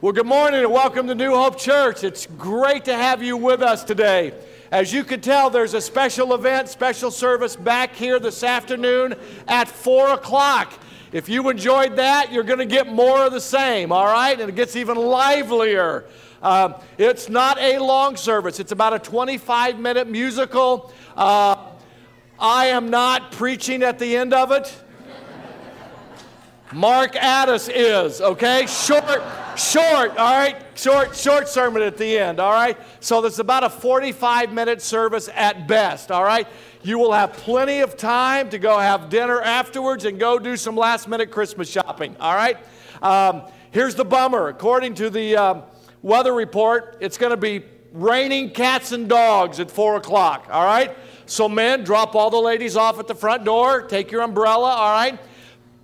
Well, good morning and welcome to New Hope Church. It's great to have you with us today. As you can tell, there's a special event, special service back here this afternoon at 4 o'clock. If you enjoyed that, you're going to get more of the same, all right? And it gets even livelier. Uh, it's not a long service, it's about a 25 minute musical. Uh, I am not preaching at the end of it. Mark Addis is, okay? Short, short, all right? Short, short sermon at the end, all right? So there's about a 45 minute service at best, all right? You will have plenty of time to go have dinner afterwards and go do some last minute Christmas shopping, all right? Um, here's the bummer. According to the um, weather report, it's going to be raining cats and dogs at 4 o'clock, all right? So, men, drop all the ladies off at the front door, take your umbrella, all right?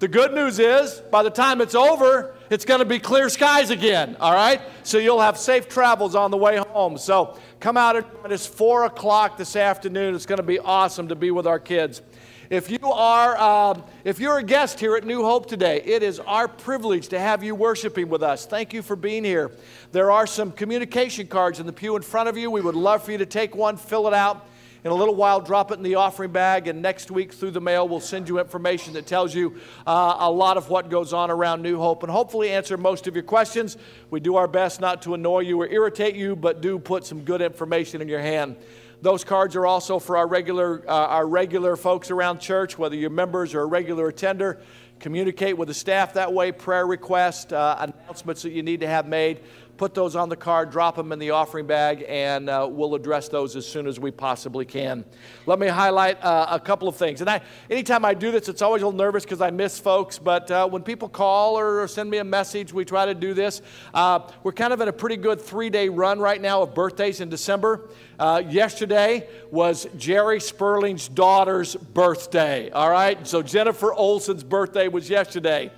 The good news is, by the time it's over, it's going to be clear skies again, all right? So you'll have safe travels on the way home. So come out at it's 4 o'clock this afternoon. It's going to be awesome to be with our kids. If you are, uh, if you're a guest here at New Hope today, it is our privilege to have you worshiping with us. Thank you for being here. There are some communication cards in the pew in front of you. We would love for you to take one, fill it out in a little while, drop it in the offering bag, and next week through the mail, we'll send you information that tells you uh, a lot of what goes on around New Hope and hopefully answer most of your questions. We do our best not to annoy you or irritate you, but do put some good information in your hand. Those cards are also for our regular, uh, our regular folks around church, whether you're members or a regular attender. Communicate with the staff that way, prayer requests, uh, announcements that you need to have made put those on the card, drop them in the offering bag, and uh, we'll address those as soon as we possibly can. Let me highlight uh, a couple of things. And I, anytime I do this, it's always a little nervous because I miss folks. But uh, when people call or send me a message, we try to do this. Uh, we're kind of in a pretty good three day run right now of birthdays in December. Uh, yesterday was Jerry Sperling's daughter's birthday. All right, so Jennifer Olson's birthday was yesterday.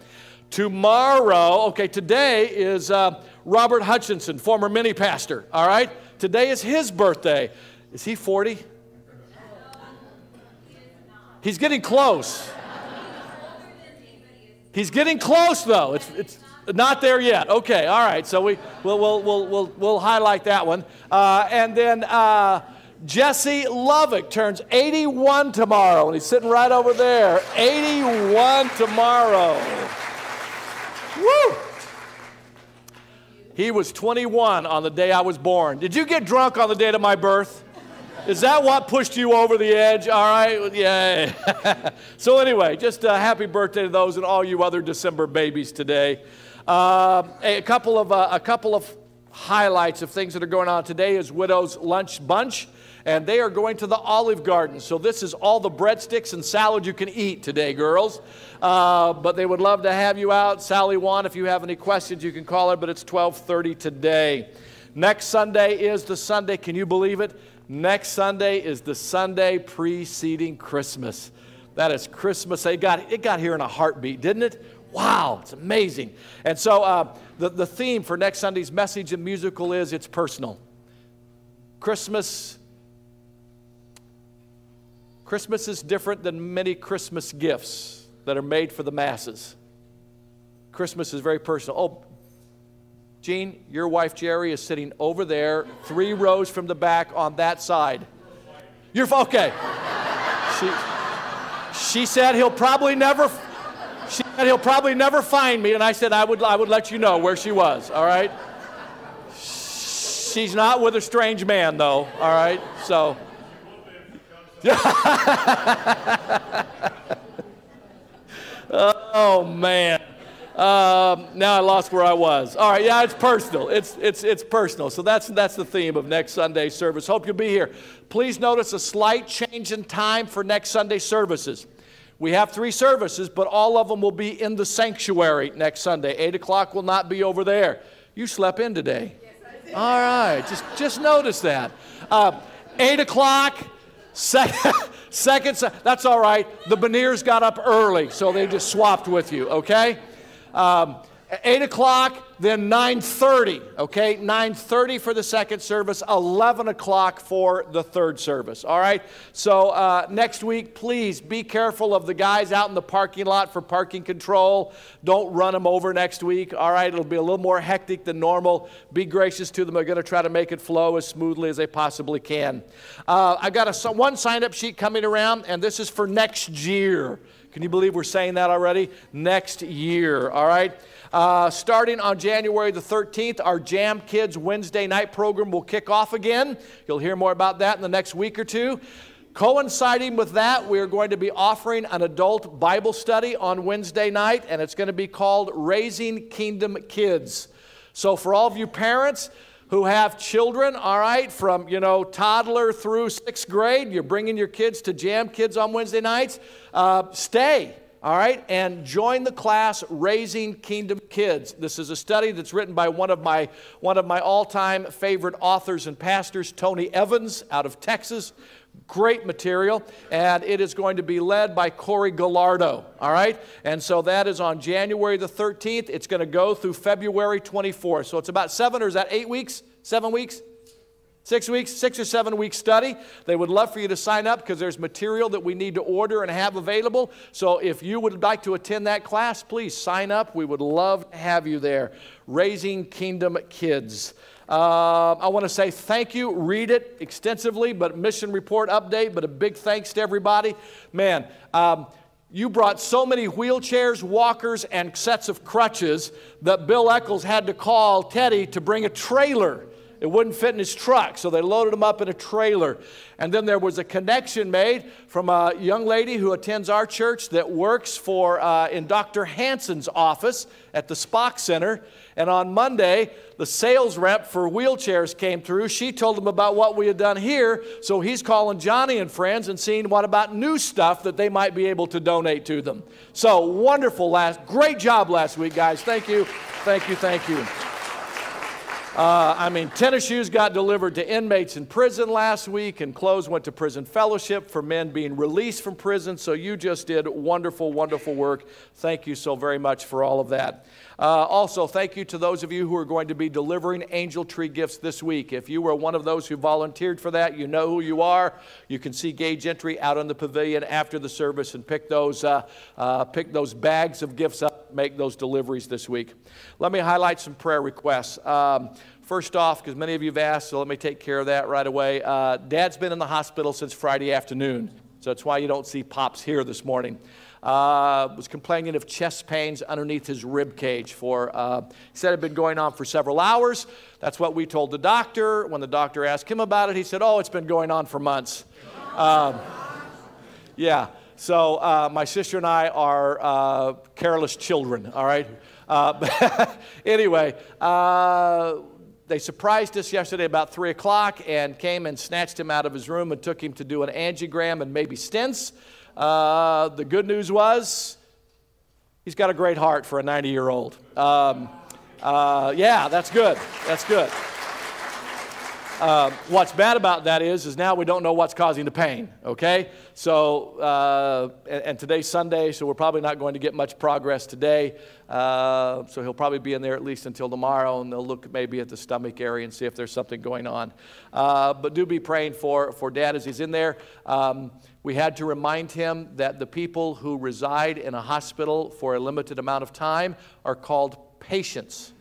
Tomorrow, okay, today is uh, Robert Hutchinson, former mini pastor, all right? Today is his birthday. Is he 40? He's getting close. He's getting close, though. It's, it's not there yet. Okay, all right. So we, we'll, we'll, we'll, we'll, we'll highlight that one. Uh, and then uh, Jesse Lovick turns 81 tomorrow, and he's sitting right over there. 81 tomorrow. Woo! He was 21 on the day I was born. Did you get drunk on the date of my birth? Is that what pushed you over the edge? All right, yay. so anyway, just a happy birthday to those and all you other December babies today. Uh, a couple of uh, a couple of highlights of things that are going on today is Widow's Lunch Bunch and they are going to the Olive Garden. So this is all the breadsticks and salad you can eat today, girls. Uh, but they would love to have you out. Sally Wan, if you have any questions, you can call her, but it's 1230 today. Next Sunday is the Sunday, can you believe it? Next Sunday is the Sunday preceding Christmas. That is Christmas. It got, it got here in a heartbeat, didn't it? Wow, it's amazing. And so uh, the, the theme for next Sunday's message and musical is it's personal. Christmas Christmas is different than many Christmas gifts that are made for the masses. Christmas is very personal. Oh, Jean, your wife Jerry is sitting over there, three rows from the back on that side. You're okay. She, she said he'll probably never. She said he'll probably never find me, and I said I would. I would let you know where she was. All right. She's not with a strange man, though. All right. So. oh man. Um, now I lost where I was. All right, yeah, it's personal. It's, it's, it's personal. So that's, that's the theme of next Sunday service. Hope you'll be here. Please notice a slight change in time for next Sunday services. We have three services, but all of them will be in the sanctuary next Sunday. 8 o'clock will not be over there. You slept in today. Yes, all right, just, just notice that. Uh, 8 o'clock, Second, second, that's all right. The Beniers got up early, so they just swapped with you, okay? Um, 8 o'clock, then 9.30, okay? 9.30 for the second service, 11 o'clock for the third service, all right? So uh, next week, please be careful of the guys out in the parking lot for parking control. Don't run them over next week, all right? It'll be a little more hectic than normal. Be gracious to them. They're going to try to make it flow as smoothly as they possibly can. Uh, I've got a, one sign-up sheet coming around, and this is for next year. Can you believe we're saying that already? Next year, all right? Uh, starting on January the 13th, our Jam Kids Wednesday night program will kick off again. You'll hear more about that in the next week or two. Coinciding with that, we're going to be offering an adult Bible study on Wednesday night, and it's going to be called Raising Kingdom Kids. So, for all of you parents, who have children, all right, from, you know, toddler through sixth grade, you're bringing your kids to Jam Kids on Wednesday nights, uh, stay all right, and join the class Raising Kingdom Kids. This is a study that's written by one of my, one of my all time favorite authors and pastors, Tony Evans, out of Texas. Great material, and it is going to be led by Corey Gallardo. All right, and so that is on January the 13th. It's going to go through February 24th. So it's about seven, or is that eight weeks? Seven weeks? Six weeks, six or seven week study. They would love for you to sign up because there's material that we need to order and have available. So if you would like to attend that class, please sign up. We would love to have you there. Raising Kingdom Kids. Uh, I want to say thank you. Read it extensively, but mission report update. But a big thanks to everybody. Man, um, you brought so many wheelchairs, walkers, and sets of crutches that Bill Eccles had to call Teddy to bring a trailer it wouldn't fit in his truck, so they loaded him up in a trailer. And then there was a connection made from a young lady who attends our church that works for uh, in Dr. Hanson's office at the Spock Center. And on Monday, the sales rep for wheelchairs came through. She told him about what we had done here, so he's calling Joni and Friends and seeing what about new stuff that they might be able to donate to them. So wonderful last, great job last week, guys. Thank you, thank you, thank you. Uh, I mean, tennis shoes got delivered to inmates in prison last week, and clothes went to prison fellowship for men being released from prison. So you just did wonderful, wonderful work. Thank you so very much for all of that. Uh, also, thank you to those of you who are going to be delivering angel tree gifts this week. If you were one of those who volunteered for that, you know who you are. You can see gauge entry out on the pavilion after the service and pick those, uh, uh, pick those bags of gifts up, make those deliveries this week. Let me highlight some prayer requests. Um, First off, because many of you have asked, so let me take care of that right away. Uh, Dad's been in the hospital since Friday afternoon, so that's why you don't see Pops here this morning. Uh, was complaining of chest pains underneath his rib cage for, uh, he said it had been going on for several hours. That's what we told the doctor. When the doctor asked him about it, he said, oh, it's been going on for months. Um, yeah, so uh, my sister and I are uh, careless children, all right? Uh, anyway, uh, they surprised us yesterday about 3 o'clock and came and snatched him out of his room and took him to do an angiogram and maybe stents. Uh, the good news was he's got a great heart for a 90 year old. Um, uh, yeah, that's good. That's good. Uh, what's bad about that is, is now we don't know what's causing the pain. Okay, so uh, and, and, today's Sunday, so we're probably not going to get much progress today. Uh, so he'll probably be in there at least until tomorrow, and they'll look maybe at the stomach area and see if there's something going on. Uh, but do be praying for for Dad as he's in there. Um, we had to remind him that the people who reside in a hospital for a limited amount of time are called patients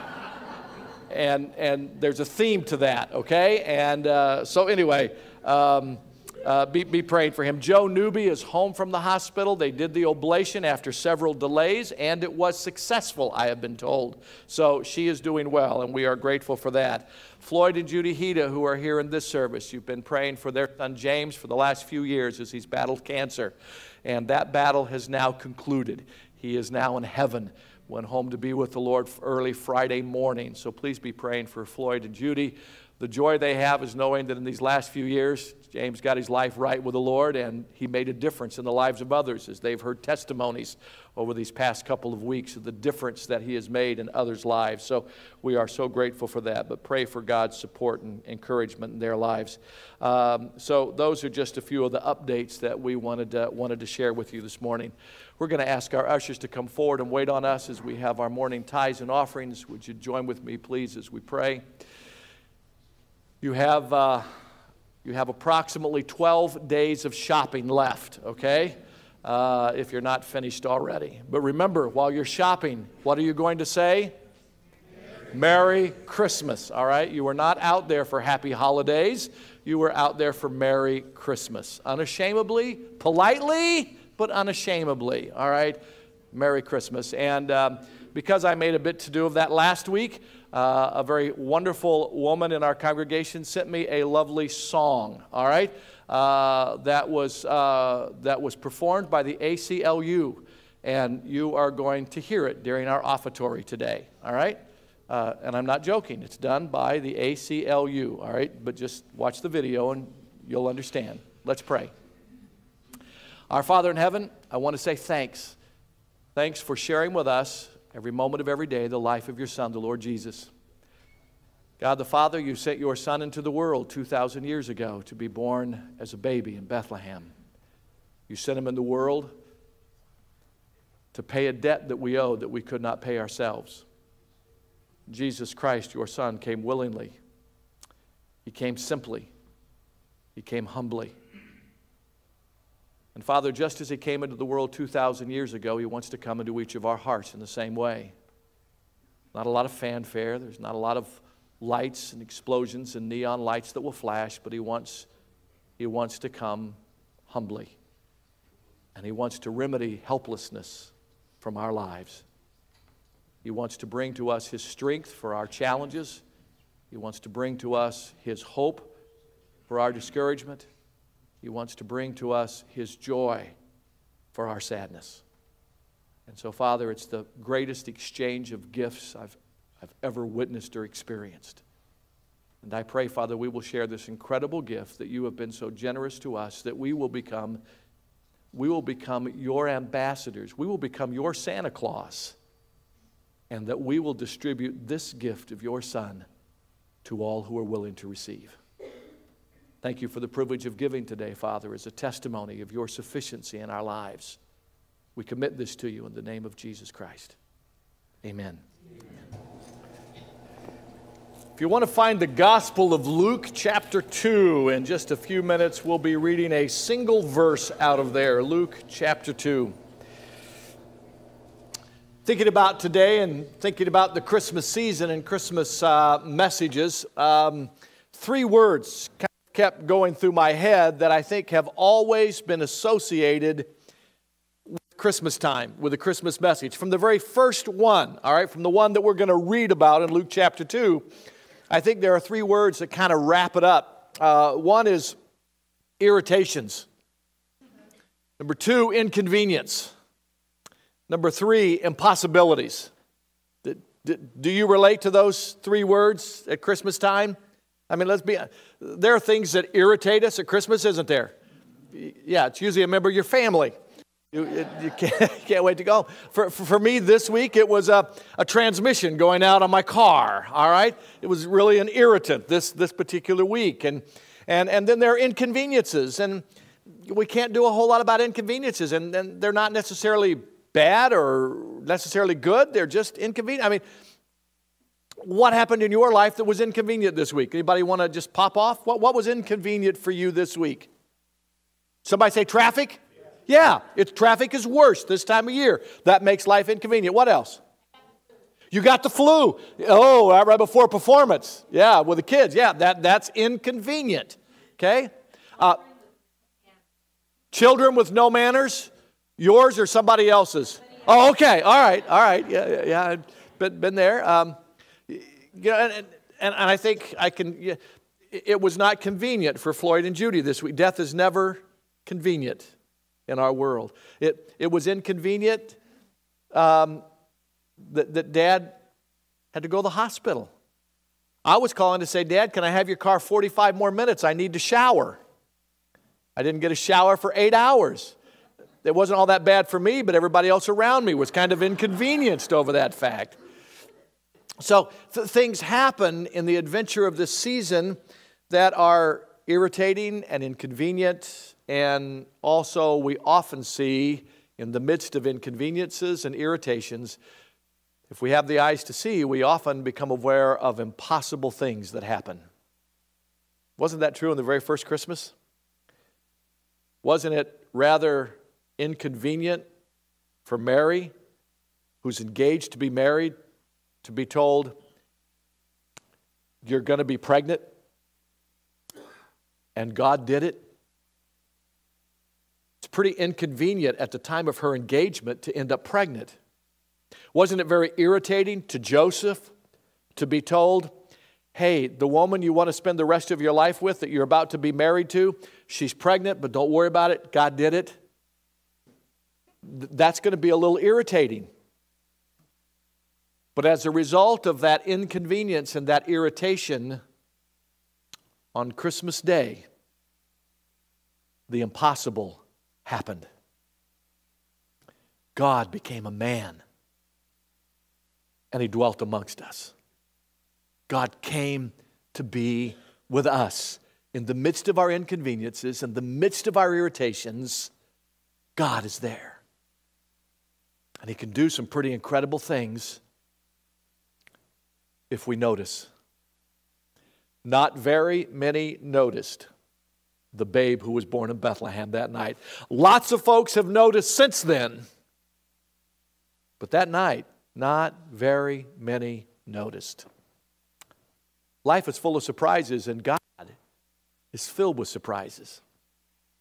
and, and there's a theme to that, okay? And uh, so, anyway, um, uh, be, be praying for him. Joe Newby is home from the hospital. They did the ablation after several delays, and it was successful, I have been told. So she is doing well, and we are grateful for that. Floyd and Judy Hita, who are here in this service, you've been praying for their son James for the last few years as he's battled cancer. And that battle has now concluded. He is now in heaven went home to be with the Lord early Friday morning. So please be praying for Floyd and Judy. The joy they have is knowing that in these last few years, James got his life right with the Lord and he made a difference in the lives of others as they've heard testimonies over these past couple of weeks of the difference that he has made in others' lives. So we are so grateful for that, but pray for God's support and encouragement in their lives. Um, so those are just a few of the updates that we wanted to, wanted to share with you this morning. We're going to ask our ushers to come forward and wait on us as we have our morning tithes and offerings. Would you join with me, please, as we pray? You have, uh, you have approximately 12 days of shopping left, okay? Uh, if you're not finished already. But remember, while you're shopping, what are you going to say? Merry, Christmas, all right? You were not out there for happy holidays. You were out there for Merry Christmas. Unashamedly, politely, but unashamedly, all right? Merry Christmas. And um, because I made a bit to do of that last week, uh, a very wonderful woman in our congregation sent me a lovely song, all right, uh, that, was, uh, that was performed by the ACLU. And you are going to hear it during our offertory today, all right? Uh, and I'm not joking, it's done by the ACLU, all right? But just watch the video and you'll understand. Let's pray. Our Father in heaven, I want to say thanks. Thanks for sharing with us every moment of every day the life of your Son, the Lord Jesus. God the Father, you sent your Son into the world 2,000 years ago to be born as a baby in Bethlehem. You sent him in the world to pay a debt that we owed that we could not pay ourselves. Jesus Christ, your Son, came willingly. He came simply. He came humbly. And Father, just as He came into the world 2,000 years ago, He wants to come into each of our hearts in the same way. Not a lot of fanfare, there's not a lot of lights and explosions and neon lights that will flash, but He wants, he wants to come humbly. And He wants to remedy helplessness from our lives. He wants to bring to us His strength for our challenges. He wants to bring to us His hope for our discouragement. He wants to bring to us His joy for our sadness. And so, Father, it's the greatest exchange of gifts I've, I've ever witnessed or experienced. And I pray, Father, we will share this incredible gift that you have been so generous to us that we will become we will become your ambassadors. We will become your Santa Claus. And that we will distribute this gift of your Son to all who are willing to receive. Thank you for the privilege of giving today, Father, as a testimony of your sufficiency in our lives. We commit this to you in the name of Jesus Christ. Amen. Amen. If you want to find the Gospel of Luke, chapter 2, in just a few minutes, we'll be reading a single verse out of there. Luke, chapter 2. Thinking about today and thinking about the Christmas season and Christmas uh, messages, um, three words kept going through my head that I think have always been associated with Christmas time, with the Christmas message. From the very first one, all right, from the one that we're going to read about in Luke chapter 2, I think there are three words that kind of wrap it up. Uh, one is irritations, number two, inconvenience, number three, impossibilities. Do you relate to those three words at Christmas time? I mean, let's be, there are things that irritate us at Christmas, isn't there? Yeah, it's usually a member of your family. You, you can't, can't, wait to go. For, for, for, me this week, it was a, a transmission going out on my car, all right? It was really an irritant this, this particular week. And, and, and then there are inconveniences, and we can't do a whole lot about inconveniences, and, and they're not necessarily bad or necessarily good, they're just inconvenient. I mean, what happened in your life that was inconvenient this week? Anybody want to just pop off? What, what was inconvenient for you this week? Somebody say traffic? Yeah, it's traffic is worse this time of year. That makes life inconvenient. What else? You got the flu. Oh, right before performance. Yeah, with the kids. Yeah, that, that's inconvenient. Okay? Uh, children with no manners? Yours or somebody else's? Oh, okay. All right. All right. Yeah, yeah. yeah. Been, been there. Um, you know, and, and, and I think I can, it was not convenient for Floyd and Judy this week. Death is never convenient in our world. It, it was inconvenient um, that, that dad had to go to the hospital. I was calling to say, Dad, can I have your car 45 more minutes? I need to shower. I didn't get a shower for eight hours. It wasn't all that bad for me, but everybody else around me was kind of inconvenienced over that fact. So th- things happen in the adventure of this season that are irritating and inconvenient, and also we often see in the midst of inconveniences and irritations, if we have the eyes to see, we often become aware of impossible things that happen. Wasn't that true in the very first Christmas? Wasn't it rather inconvenient for Mary, who's engaged to be married, to be told, You're going to be pregnant? And God did it? It's pretty inconvenient at the time of her engagement to end up pregnant. Wasn't it very irritating to Joseph to be told, hey, the woman you want to spend the rest of your life with that you're about to be married to, she's pregnant, but don't worry about it. God did it. That's going to be a little irritating. But as a result of that inconvenience and that irritation, on Christmas Day, the impossible happened. God became a man and he dwelt amongst us. God came to be with us in the midst of our inconveniences, in the midst of our irritations. God is there. And he can do some pretty incredible things if we notice. Not very many noticed the babe who was born in Bethlehem that night. Lots of folks have noticed since then. But that night, not very many noticed. Life is full of surprises, and God is filled with surprises.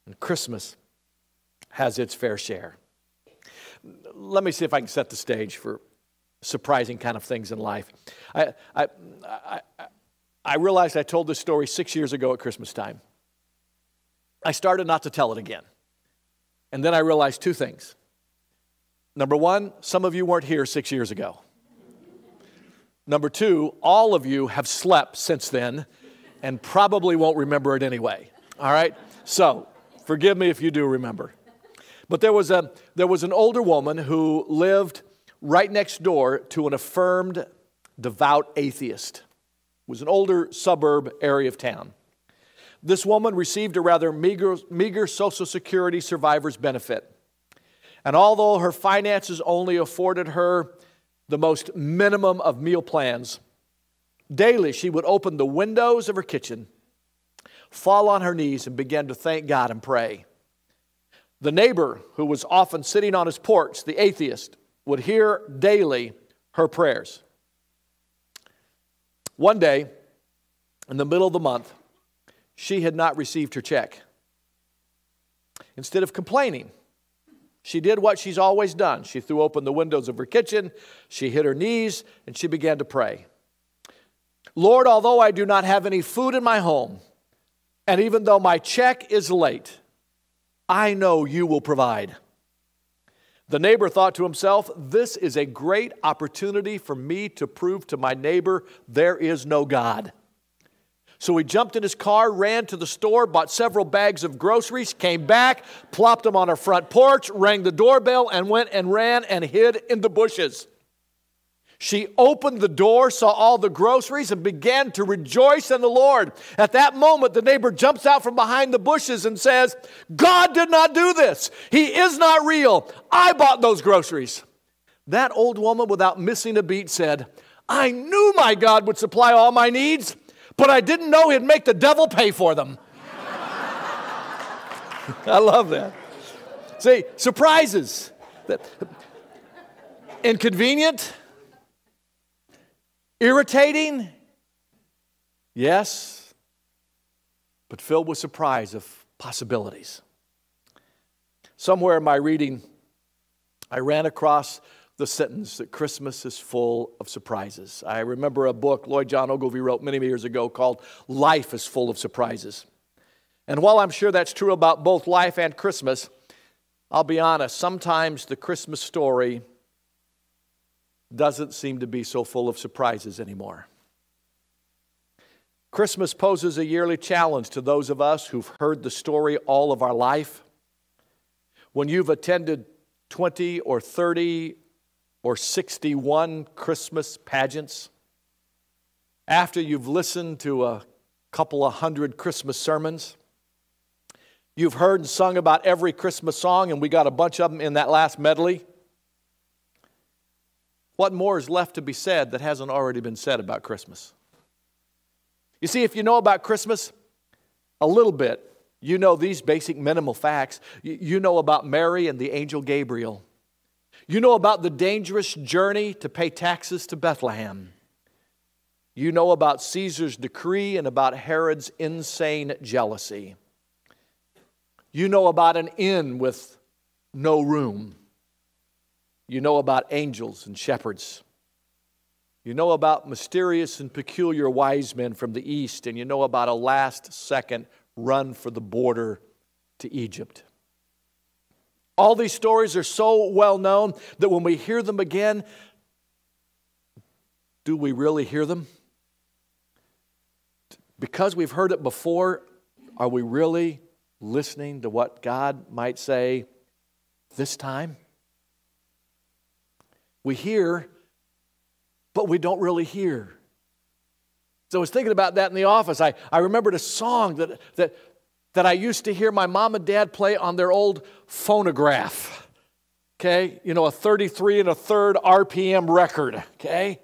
And Christmas has its fair share. Let me see if I can set the stage for surprising kind of things in life. I, I, I, I realized I told this story six years ago at Christmas time. I started not to tell it again. And then I realized two things. Number one, some of you weren't here six years ago. Number two, all of you have slept since then and probably won't remember it anyway. All right? So, forgive me if you do remember. But there was, a, there was an older woman who lived right next door to an affirmed devout atheist. It was an older suburb area of town. This woman received a rather meager, meager Social Security survivor's benefit. And although her finances only afforded her the most minimum of meal plans, daily she would open the windows of her kitchen, fall on her knees, and begin to thank God and pray. The neighbor, who was often sitting on his porch, the atheist, would hear daily her prayers. One day, in the middle of the month, she had not received her check. Instead of complaining, she did what she's always done. She threw open the windows of her kitchen, she hit her knees, and she began to pray. Lord, although I do not have any food in my home, and even though my check is late, I know you will provide. The neighbor thought to himself, This is a great opportunity for me to prove to my neighbor there is no God. So he jumped in his car, ran to the store, bought several bags of groceries, came back, plopped them on her front porch, rang the doorbell, and went and ran and hid in the bushes. She opened the door, saw all the groceries, and began to rejoice in the Lord. At that moment, the neighbor jumps out from behind the bushes and says, God did not do this. He is not real. I bought those groceries. That old woman, without missing a beat, said, I knew my God would supply all my needs but I didn't know he'd make the devil pay for them. I love that. See, surprises. Inconvenient, irritating, yes, but filled with surprise of possibilities. Somewhere in my reading, I ran across the sentence that Christmas is full of surprises. I remember a book Lloyd John Ogilvie wrote many years ago called Life is Full of Surprises. And while I'm sure that's true about both life and Christmas, I'll be honest, sometimes the Christmas story doesn't seem to be so full of surprises anymore. Christmas poses a yearly challenge to those of us who've heard the story all of our life. When you've attended 20 or 30 or 61 Christmas pageants, after you've listened to a couple of hundred Christmas sermons, you've heard and sung about every Christmas song, and we got a bunch of them in that last medley. What more is left to be said that hasn't already been said about Christmas? You see, if you know about Christmas a little bit, you know these basic minimal facts. You know about Mary and the angel Gabriel. You know about the dangerous journey to pay taxes to Bethlehem. You know about Caesar's decree and about Herod's insane jealousy. You know about an inn with no room. You know about angels and shepherds. You know about mysterious and peculiar wise men from the east, and you know about a last second run for the border to Egypt. All these stories are so well known that when we hear them again, do we really hear them? Because we've heard it before, are we really listening to what God might say this time? We hear but we don't really hear. So I was thinking about that in the office. I, I remembered a song that, that, that I used to hear my mom and dad play on their old phonograph. Okay? You know, a 33 and a third RPM record. Okay?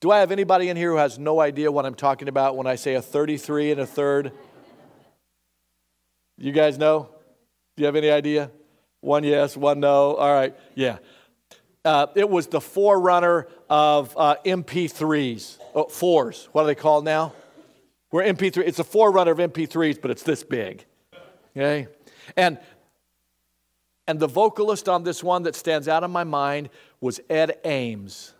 Do I have anybody in here who has no idea what I'm talking about when I say a 33 and a third? You guys know? Do you have any idea? One yes, one no. All right. Yeah uh, it was the forerunner of uh, MP3s, oh, fours. What are they called now? We're MP3. It's a forerunner of MP3s, but it's this big. Okay, and and the vocalist on this one that stands out in my mind was Ed Ames.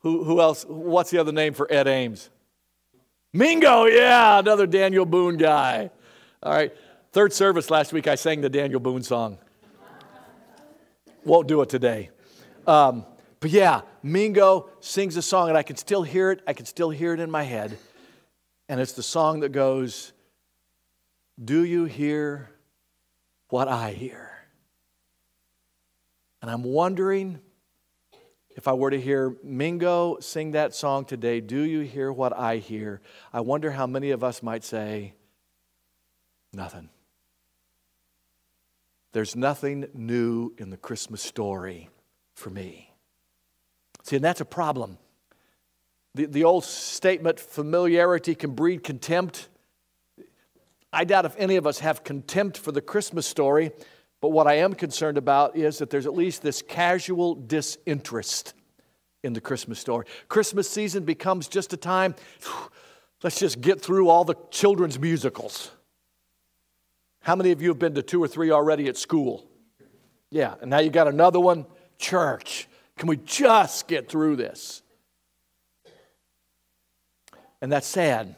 Who, who else? What's the other name for Ed Ames? Mingo, yeah, another Daniel Boone guy. All right. Third service last week, I sang the Daniel Boone song. Won't do it today. Um, but yeah, Mingo sings a song, and I can still hear it. I can still hear it in my head. And it's the song that goes, Do you hear what I hear? And I'm wondering if I were to hear Mingo sing that song today, Do you hear what I hear? I wonder how many of us might say, Nothing. There's nothing new in the Christmas story for me. See, and that's a problem. The, the old statement, familiarity can breed contempt. I doubt if any of us have contempt for the Christmas story, but what I am concerned about is that there's at least this casual disinterest in the Christmas story. Christmas season becomes just a time, let's just get through all the children's musicals. How many of you have been to two or three already at school? Yeah, and now you got another one, church. Can we just get through this? And that's sad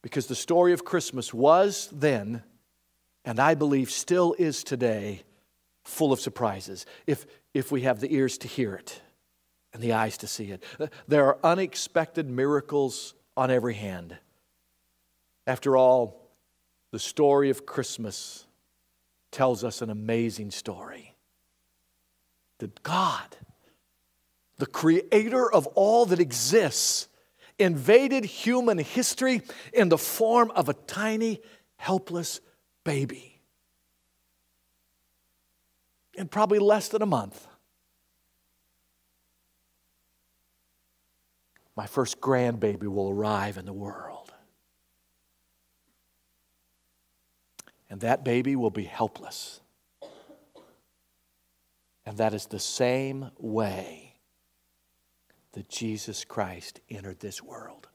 because the story of Christmas was then, and I believe still is today, full of surprises if, if we have the ears to hear it and the eyes to see it. Uh, there are unexpected miracles on every hand. After all, the story of Christmas tells us an amazing story. That God, the creator of all that exists, invaded human history in the form of a tiny, helpless baby. In probably less than a month. My first grandbaby will arrive in the world. And that baby will be helpless. And that is the same way that Jesus Christ entered this world.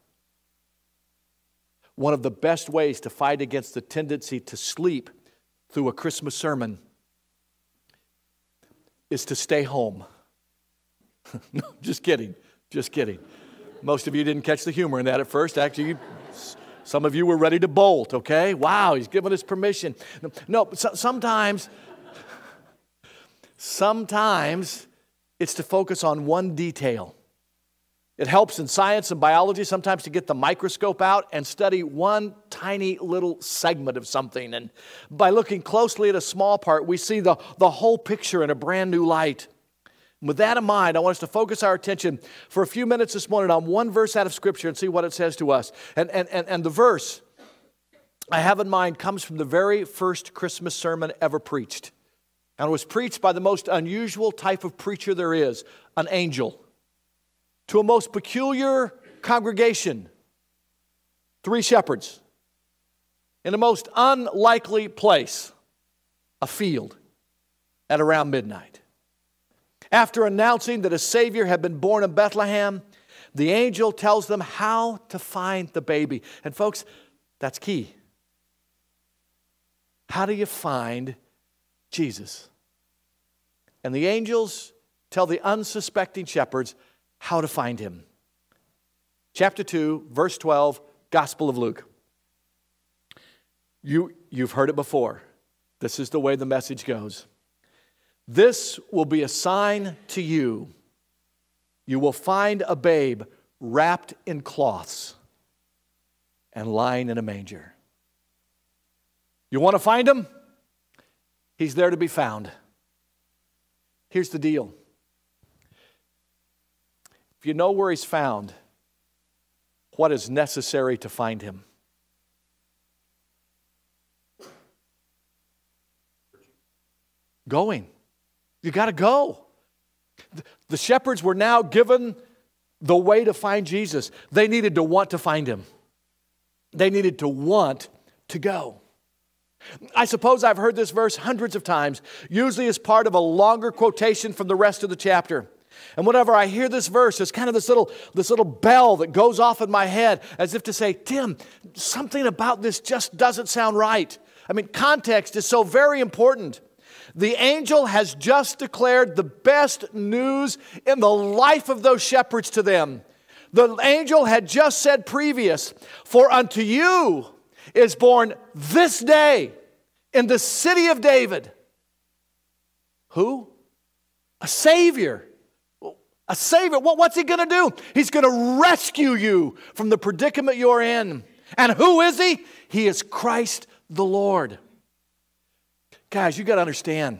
One of the best ways to fight against the tendency to sleep through a Christmas sermon is to stay home. no, just kidding. Just kidding. Most of you didn't catch the humor in that at first. Actually, some of you were ready to bolt, okay? Wow, he's given us permission. No, so, sometimes, sometimes it's to focus on one detail. It helps in science and biology sometimes to get the microscope out and study one tiny little segment of something. And by looking closely at a small part, we see the, the whole picture in a brand new light. With that in mind, I want us to focus our attention for a few minutes this morning on one verse out of Scripture and see what it says to us. And, and, and, and the verse I have in mind comes from the very first Christmas sermon ever preached. And it was preached by the most unusual type of preacher there is an angel to a most peculiar congregation three shepherds in a most unlikely place, a field, at around midnight. After announcing that a Savior had been born in Bethlehem, the angel tells them how to find the baby. And, folks, that's key. How do you find Jesus? And the angels tell the unsuspecting shepherds how to find him. Chapter 2, verse 12, Gospel of Luke. You, you've heard it before. This is the way the message goes. This will be a sign to you. You will find a babe wrapped in cloths and lying in a manger. You want to find him? He's there to be found. Here's the deal if you know where he's found, what is necessary to find him? Going. You got to go. The shepherds were now given the way to find Jesus. They needed to want to find him, they needed to want to go. I suppose I've heard this verse hundreds of times, usually as part of a longer quotation from the rest of the chapter. And whenever I hear this verse, it's kind of this little, this little bell that goes off in my head as if to say, Tim, something about this just doesn't sound right. I mean, context is so very important. The angel has just declared the best news in the life of those shepherds to them. The angel had just said previous, For unto you is born this day in the city of David. Who? A Savior a Savior. what's He going to do? He's going to rescue you from the predicament you're in. And who is He? He is Christ the Lord. Guys, you got to understand.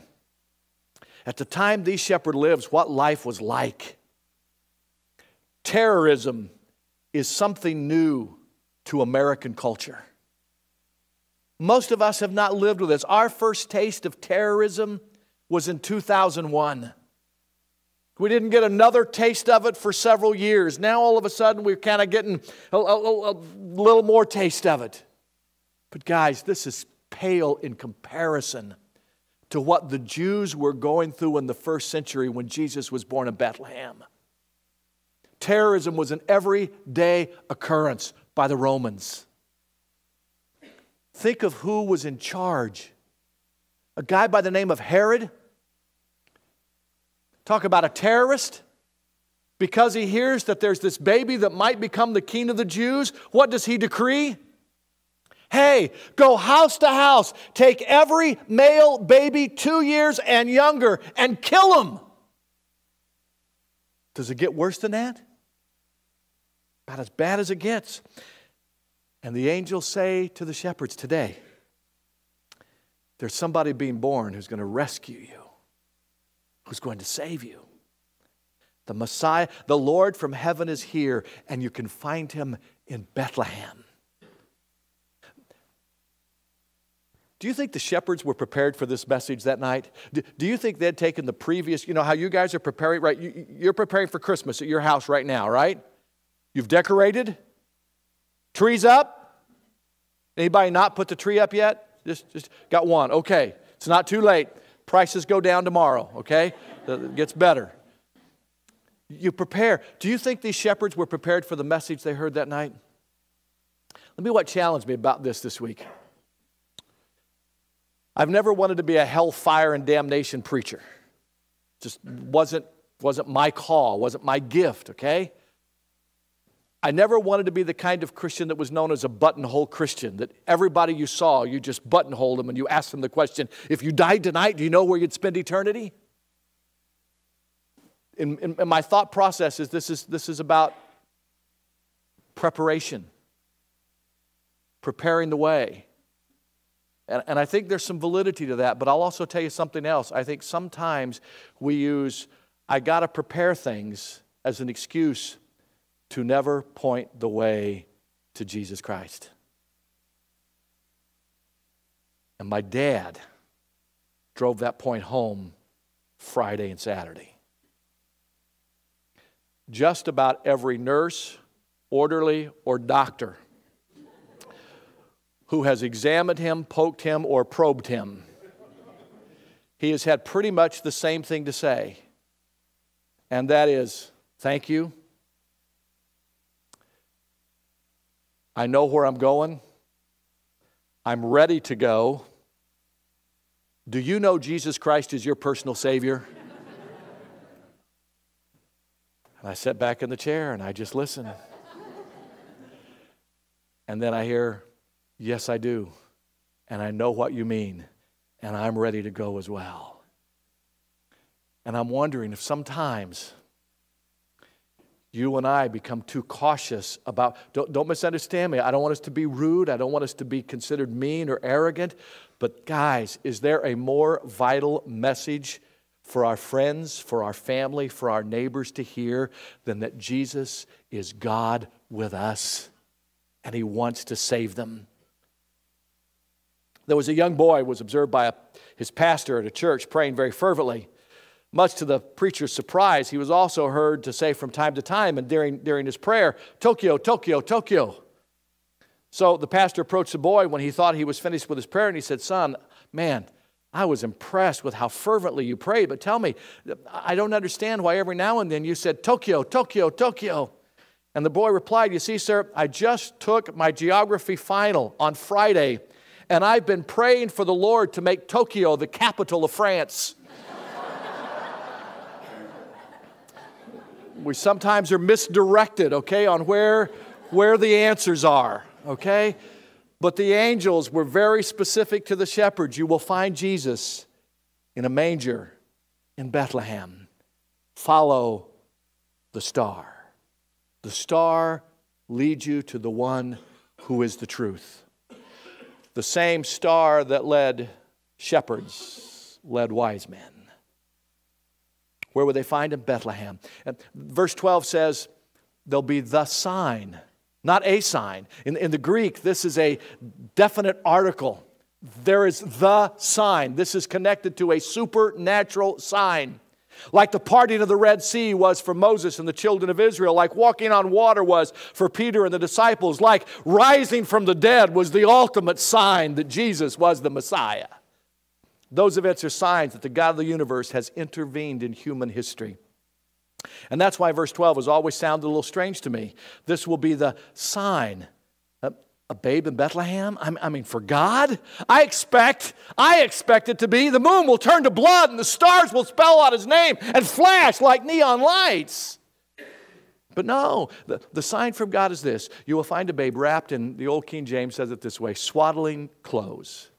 At the time these shepherd lives, what life was like. Terrorism is something new to American culture. Most of us have not lived with this. Our first taste of terrorism was in 2001. We didn't get another taste of it for several years. Now, all of a sudden, we're kind of getting a, a, a, little more taste of it. But, guys, this is pale in comparison to what the Jews were going through in the first century when Jesus was born in Bethlehem. Terrorism was an everyday occurrence by the Romans. Think of who was in charge. A guy by the name of Herod Talk about a terrorist. Because he hears that there's this baby that might become the king of the Jews, what does he decree? Hey, go house to house, take every male baby two years and younger and kill them. Does it get worse than that? About as bad as it gets. And the angels say to the shepherds today, there's somebody being born who's going to rescue you who's going to save you. The Messiah, the Lord from heaven is here, and you can find him in Bethlehem. Do you think the shepherds were prepared for this message that night? Do, you think they'd taken the previous, you know, how you guys are preparing, right? You're preparing for Christmas at your house right now, right? You've decorated? Trees up? Anybody not put the tree up yet? Just, just got one. Okay, it's not too late. Prices go down tomorrow, okay? It gets better. You prepare. Do you think these shepherds were prepared for the message they heard that night? Let me what challenged me about this this week. I've never wanted to be a hellfire and damnation preacher. Just wasn't wasn't my call, wasn't my gift, okay? I never wanted to be the kind of Christian that was known as a buttonhole Christian, that everybody you saw, you just buttonholed them and you asked them the question if you died tonight, do you know where you'd spend eternity? In, in, in my thought process is this, is this is about preparation, preparing the way. And, and I think there's some validity to that, but I'll also tell you something else. I think sometimes we use, I got to prepare things as an excuse to never point the way to Jesus Christ. And my dad drove that point home Friday and Saturday. Just about every nurse, orderly, or doctor who has examined him, poked him, or probed him, he has had pretty much the same thing to say. And that is, thank you. I know where I'm going. I'm ready to go. Do you know Jesus Christ is your personal Savior? and I sat back in the chair and I just listened. and then I hear, Yes, I do. And I know what you mean. And I'm ready to go as well. And I'm wondering if sometimes you and I become too cautious about, don't, don't, misunderstand me. I don't want us to be rude. I don't want us to be considered mean or arrogant. But, guys, is there a more vital message for our friends, for our family, for our neighbors to hear than that Jesus is God with us and He wants to save them? There was a young boy was observed by a, his pastor at a church praying very fervently. Much to the preacher's surprise, he was also heard to say from time to time and during, during his prayer, Tokyo, Tokyo, Tokyo. So the pastor approached the boy when he thought he was finished with his prayer and he said, Son, man, I was impressed with how fervently you prayed, but tell me, I don't understand why every now and then you said Tokyo, Tokyo, Tokyo. And the boy replied, You see, sir, I just took my geography final on Friday, and I've been praying for the Lord to make Tokyo the capital of France. we sometimes are misdirected, okay, on where, where the answers are, okay? But the angels were very specific to the shepherds. You will find Jesus in a manger in Bethlehem. Follow the star. The star leads you to the one who is the truth. The same star that led shepherds led wise men. Where would they find him? Bethlehem. And verse 12 says, There'll be the sign, not a sign. In, in the Greek, this is a definite article. There is the sign. This is connected to a supernatural sign. Like the parting of the Red Sea was for Moses and the children of Israel, like walking on water was for Peter and the disciples, like rising from the dead was the ultimate sign that Jesus was the Messiah. Those events are signs that the God of the universe has intervened in human history. And that's why verse 12 has always sounded a little strange to me. This will be the sign. A, babe in Bethlehem? I, I mean, for God? I expect, I expect it to be the moon will turn to blood and the stars will spell out his name and flash like neon lights. But no, the, the sign from God is this you will find a babe wrapped in, the old King James says it this way, swaddling clothes,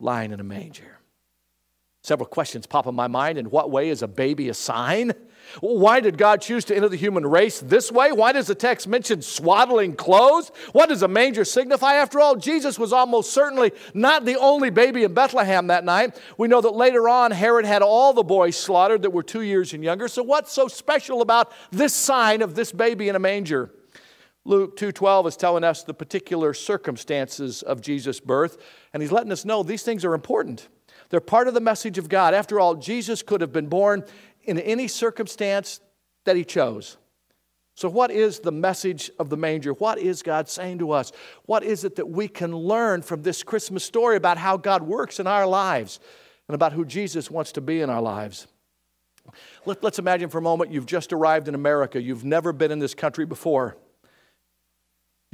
lying in a manger. Several questions pop in my mind. In what way is a baby a sign? Why did God choose to enter the human race this way? Why does the text mention swaddling clothes? What does a manger signify? After all, Jesus was almost certainly not the only baby in Bethlehem that night. We know that later on, Herod had all the boys slaughtered that were two years and younger. So, what's so special about this sign of this baby in a manger? Luke 2:12 is telling us the particular circumstances of Jesus' birth, and he's letting us know these things are important. They're part of the message of God. After all, Jesus could have been born in any circumstance that he chose. So, what is the message of the manger? What is God saying to us? What is it that we can learn from this Christmas story about how God works in our lives and about who Jesus wants to be in our lives? Let, us imagine for a moment you've just arrived in America. You've never been in this country before.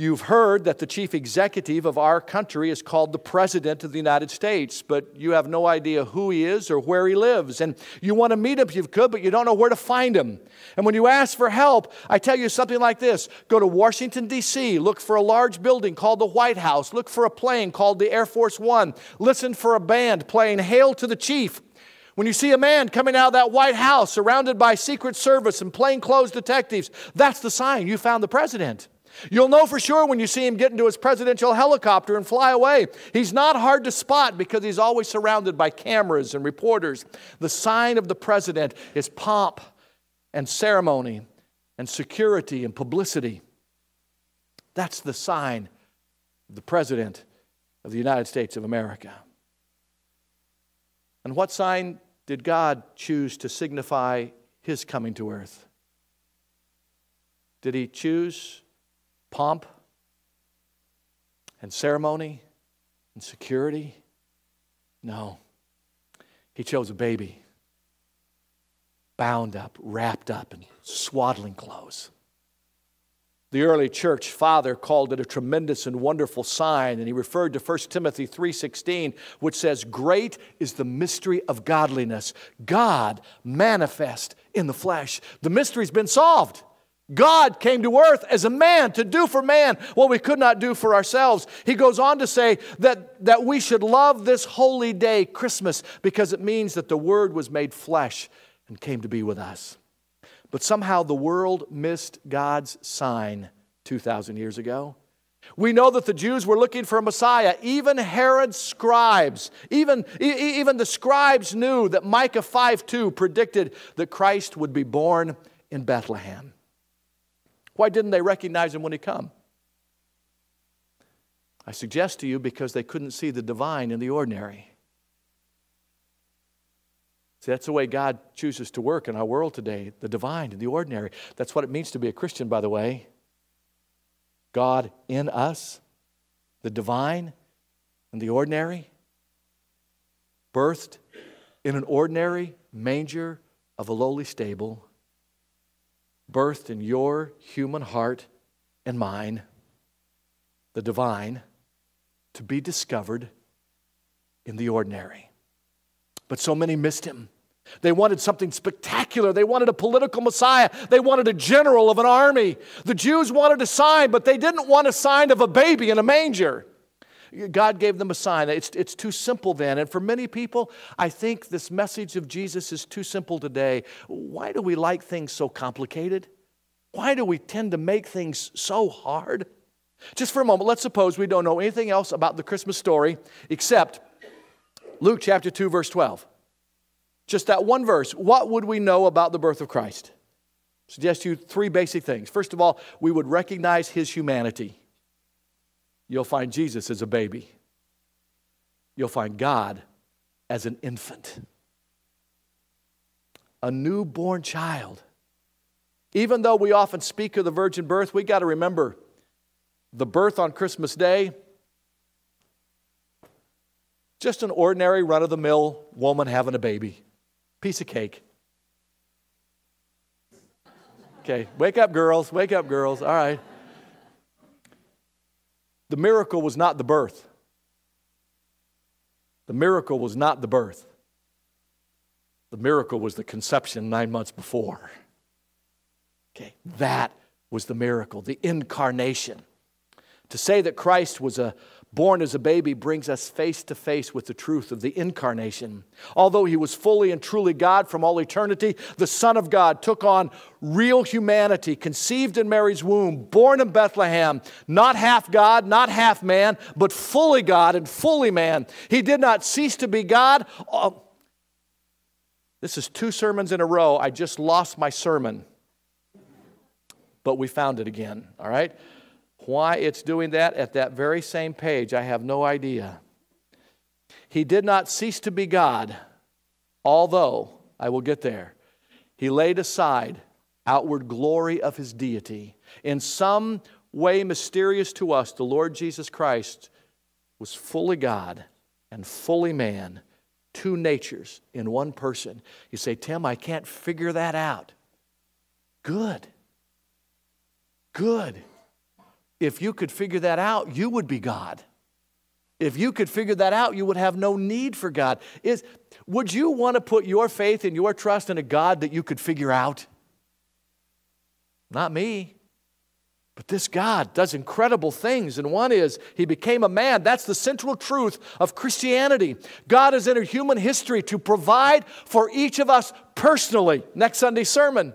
You've heard that the chief executive of our country is called the President of the United States, but you have no idea who he is or where he lives. And you want to meet him if you could, but you don't know where to find him. And when you ask for help, I tell you something like this go to Washington, D.C., look for a large building called the White House, look for a plane called the Air Force One, listen for a band playing Hail to the Chief. When you see a man coming out of that White House surrounded by Secret Service and plainclothes detectives, that's the sign you found the president. You'll know for sure when you see him get into his presidential helicopter and fly away. He's not hard to spot because he's always surrounded by cameras and reporters. The sign of the president is pomp and ceremony and security and publicity. That's the sign of the president of the United States of America. And what sign did God choose to signify his coming to earth? Did he choose pomp and ceremony and security? No. He chose a baby, bound up, wrapped up in swaddling clothes. The early church father called it a tremendous and wonderful sign and he referred to 1 Timothy 3:16 which says great is the mystery of godliness God manifest in the flesh the mystery's been solved God came to earth as a man to do for man what we could not do for ourselves. He goes on to say that, that we should love this holy day, Christmas, because it means that the Word was made flesh and came to be with us. But somehow the world missed God's sign 2,000 years ago. We know that the Jews were looking for a Messiah. Even Herod's scribes, even, even the scribes knew that Micah 5 2 predicted that Christ would be born in Bethlehem. Why didn't they recognize him when he come? I suggest to you because they couldn't see the divine in the ordinary. See, that's the way God chooses to work in our world today the divine and the ordinary. That's what it means to be a Christian, by the way. God in us, the divine and the ordinary, birthed in an ordinary manger of a lowly stable, birthed in your human heart and mine, the divine, to be discovered in the ordinary. But so many missed him. They wanted something spectacular. They wanted a political Messiah. They wanted a general of an army. The Jews wanted a sign, but they didn't want a sign of a baby in a manger. God gave them a sign. It's, it's too simple then. And for many people, I think this message of Jesus is too simple today. Why do we like things so complicated? Why do we tend to make things so hard? Just for a moment, let's suppose we don't know anything else about the Christmas story except Luke chapter 2, verse 12. Just that one verse. What would we know about the birth of Christ? Suggest you three basic things. First of all, we would recognize his humanity. You'll find Jesus as a baby. You'll find God as an infant, a newborn child. Even though we often speak of the virgin birth, we got to remember the birth on Christmas Day just an ordinary run of the mill woman having a baby. Piece of cake. Okay, wake up, girls. Wake up, girls. All right. The miracle was not the birth. The miracle was not the birth. The miracle was the conception nine months before. Okay, that was the miracle, the incarnation. To say that Christ was a born as a baby brings us face to face with the truth of the incarnation. Although he was fully and truly God from all eternity, the Son of God took on real humanity, conceived in Mary's womb, born in Bethlehem, not half God, not half man, but fully God and fully man. He did not cease to be God. Oh, this is two sermons in a row. I just lost my sermon, but we found it again, all right? Why it's doing that at that very same page, I have no idea. He did not cease to be God, although, I will get there, he laid aside outward glory of his deity. In some way mysterious to us, the Lord Jesus Christ was fully God and fully man, two natures in one person. You say, Tim, I can't figure that out. Good. Good. If you could figure that out, you would be God. If you could figure that out, you would have no need for God. Is, would you want to put your faith and your trust in a God that you could figure out? Not me. But this God does incredible things, and one is He became a man. That's the central truth of Christianity. God has entered human history to provide for each of us personally, next Sunday's sermon,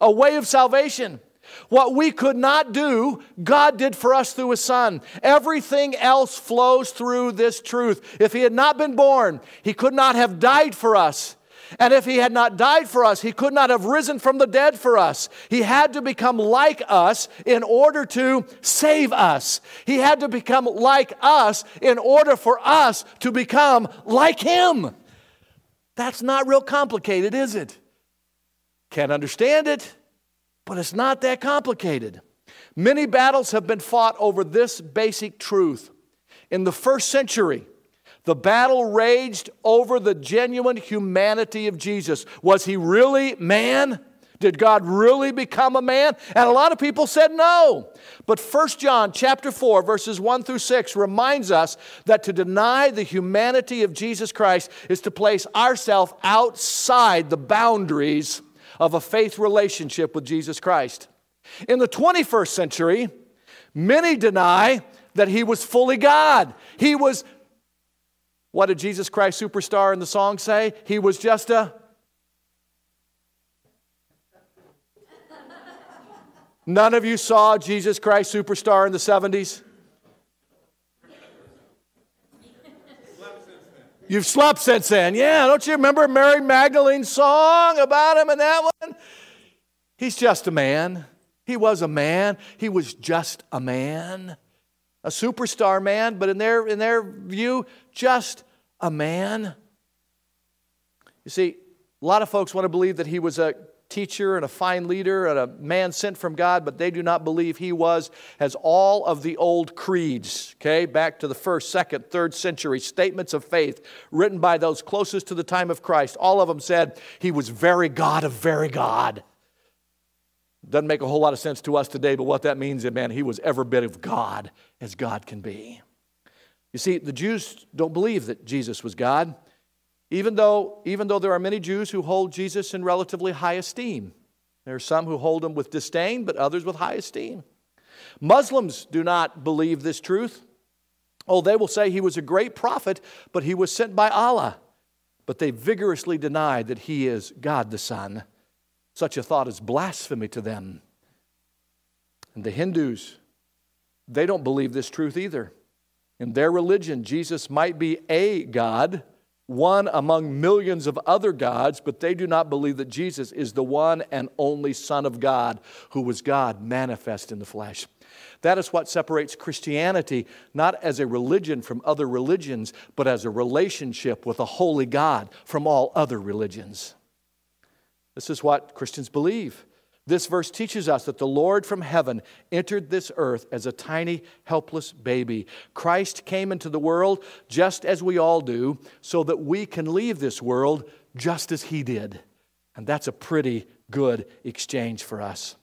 a way of salvation. What we could not do, God did for us through His Son. Everything else flows through this truth. If He had not been born, He could not have died for us. And if He had not died for us, He could not have risen from the dead for us. He had to become like us in order to save us. He had to become like us in order for us to become like Him. That's not real complicated, is it? Can't understand it but it's not that complicated. Many battles have been fought over this basic truth. In the first century, the battle raged over the genuine humanity of Jesus. Was he really man? Did God really become a man? And a lot of people said no. But 1 John chapter 4 verses 1 through 6 reminds us that to deny the humanity of Jesus Christ is to place ourselves outside the boundaries of a faith relationship with Jesus Christ. In the 21st century, many deny that he was fully God. He was, what did Jesus Christ Superstar in the song say? He was just a. None of you saw Jesus Christ Superstar in the 70s? You've slept since then. Yeah, don't you remember Mary Magdalene's song about him and that one? He's just a man. He was a man. He was just a man. A superstar man, but in their, in their view, just a man. You see, a lot of folks want to believe that he was a teacher and a fine leader and a man sent from God, but they do not believe he was, as all of the old creeds, okay, back to the first, second, third century statements of faith written by those closest to the time of Christ, all of them said he was very God of very God. Doesn't make a whole lot of sense to us today, but what that means is, man, he was every bit of God as God can be. You see, the Jews don't believe that Jesus was God. Even though, even though there are many Jews who hold Jesus in relatively high esteem, there are some who hold him with disdain, but others with high esteem. Muslims do not believe this truth. Oh, they will say he was a great prophet, but he was sent by Allah. But they vigorously deny that he is God the Son. Such a thought is blasphemy to them. And the Hindus, they don't believe this truth either. In their religion, Jesus might be a God one among millions of other gods, but they do not believe that Jesus is the one and only Son of God, who was God manifest in the flesh. That is what separates Christianity not as a religion from other religions, but as a relationship with a holy God from all other religions. This is what Christians believe. This verse teaches us that the Lord from heaven entered this earth as a tiny, helpless baby. Christ came into the world just as we all do, so that we can leave this world just as He did. And that's a pretty good exchange for us.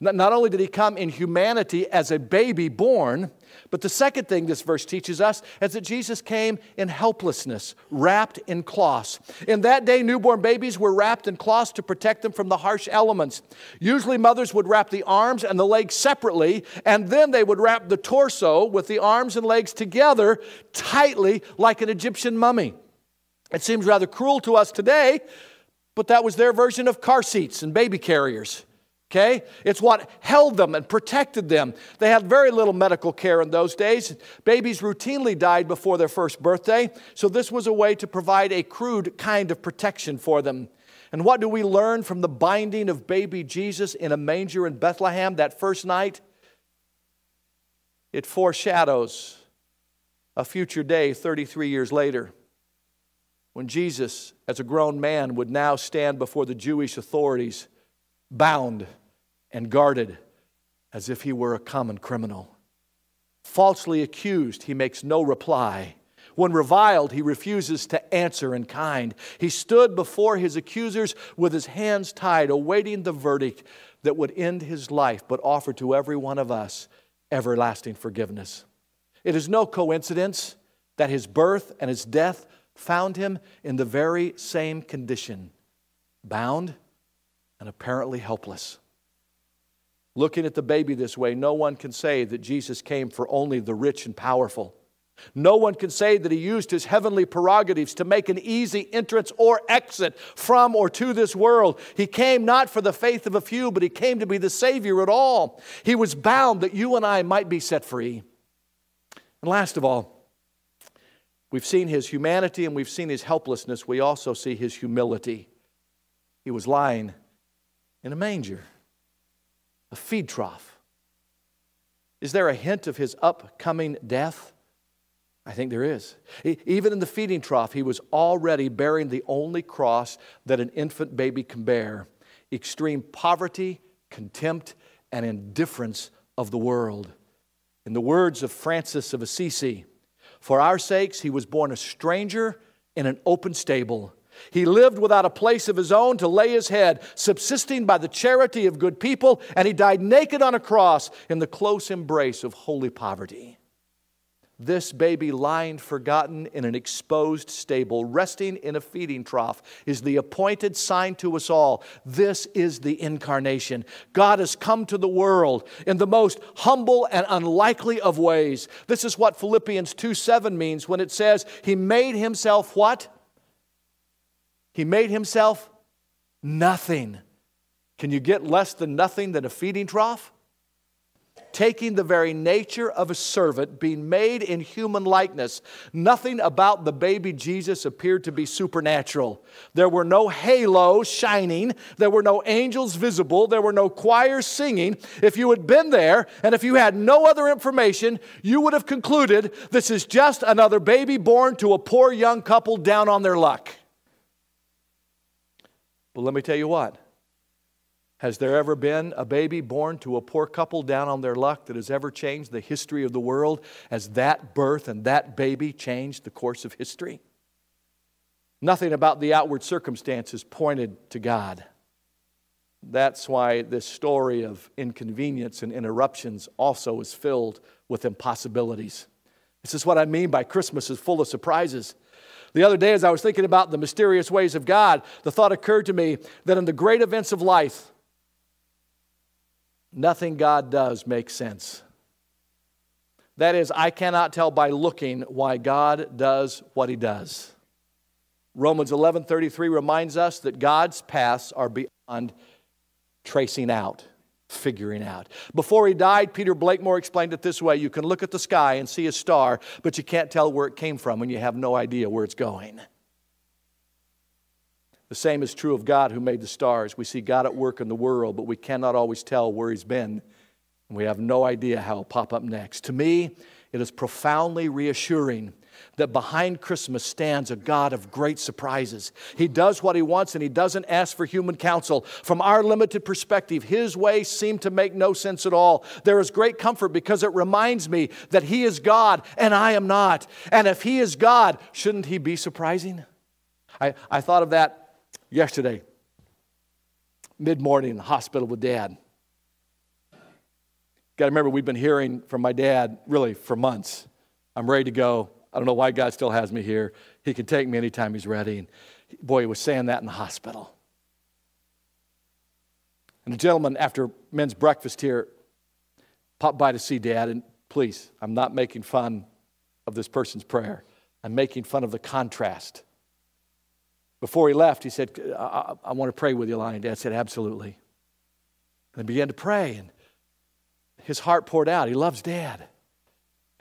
Not only did he come in humanity as a baby born, but the second thing this verse teaches us is that Jesus came in helplessness, wrapped in cloths. In that day, newborn babies were wrapped in cloths to protect them from the harsh elements. Usually, mothers would wrap the arms and the legs separately, and then they would wrap the torso with the arms and legs together tightly like an Egyptian mummy. It seems rather cruel to us today, but that was their version of car seats and baby carriers. Okay? It's what held them and protected them. They had very little medical care in those days. Babies routinely died before their first birthday, so this was a way to provide a crude kind of protection for them. And what do we learn from the binding of baby Jesus in a manger in Bethlehem that first night? It foreshadows a future day 33 years later when Jesus, as a grown man, would now stand before the Jewish authorities bound and guarded as if he were a common criminal. Falsely accused, he makes no reply. When reviled, he refuses to answer in kind. He stood before his accusers with his hands tied, awaiting the verdict that would end his life, but offer to every one of us everlasting forgiveness. It is no coincidence that his birth and his death found him in the very same condition bound and apparently helpless. Looking at the baby this way, no one can say that Jesus came for only the rich and powerful. No one can say that he used his heavenly prerogatives to make an easy entrance or exit from or to this world. He came not for the faith of a few, but he came to be the Savior at all. He was bound that you and I might be set free. And last of all, we've seen his humanity and we've seen his helplessness. We also see his humility. He was lying in a manger, a feed trough. Is there a hint of his upcoming death? I think there is. Even in the feeding trough, he was already bearing the only cross that an infant baby can bear extreme poverty, contempt, and indifference of the world. In the words of Francis of Assisi, for our sakes, he was born a stranger in an open stable. He lived without a place of his own to lay his head, subsisting by the charity of good people, and he died naked on a cross in the close embrace of holy poverty. This baby lying forgotten in an exposed stable, resting in a feeding trough, is the appointed sign to us all. This is the incarnation. God has come to the world in the most humble and unlikely of ways. This is what Philippians 2 7 means when it says, He made Himself what? He made Himself nothing. Can you get less than nothing than a feeding trough? taking the very nature of a servant, being made in human likeness. Nothing about the baby Jesus appeared to be supernatural. There were no halos shining, there were no angels visible, there were no choirs singing. If you had been there and if you had no other information, you would have concluded this is just another baby born to a poor young couple down on their luck. But let me tell you what has there ever been a baby born to a poor couple down on their luck that has ever changed the history of the world as that birth and that baby changed the course of history? Nothing about the outward circumstances pointed to God. That's why this story of inconvenience and interruptions also is filled with impossibilities. This is what I mean by Christmas is full of surprises. The other day, as I was thinking about the mysterious ways of God, the thought occurred to me that in the great events of life, nothing God does makes sense. That is, I cannot tell by looking why God does what he does. Romans 11:33 reminds us that God's paths are beyond tracing out, figuring out. Before he died, Peter Blakemore explained it this way, you can look at the sky and see a star, but you can't tell where it came from and you have no idea where it's going. The same is true of God who made the stars. We see God at work in the world, but we cannot always tell where He's been. And we have no idea how He'll pop up next. To me, it is profoundly reassuring that behind Christmas stands a God of great surprises. He does what He wants and He doesn't ask for human counsel. From our limited perspective, His ways seem to make no sense at all. There is great comfort because it reminds me that He is God and I am not. And if He is God, shouldn't He be surprising? I, I thought of that yesterday, mid morning in the hospital with dad. Got to remember, we've been hearing from my dad really for months. I'm ready to go. I don't know why God still has me here. He can take me anytime He's ready. And boy, he was saying that in the hospital. And the gentleman, after men's breakfast here, popped by to see dad. And please, I'm not making fun of this person's prayer, I'm making fun of the contrast before he left, he said, I, I want to pray with you, Lonnie. Dad said, Absolutely. And he began to pray, and his heart poured out. He loves dad.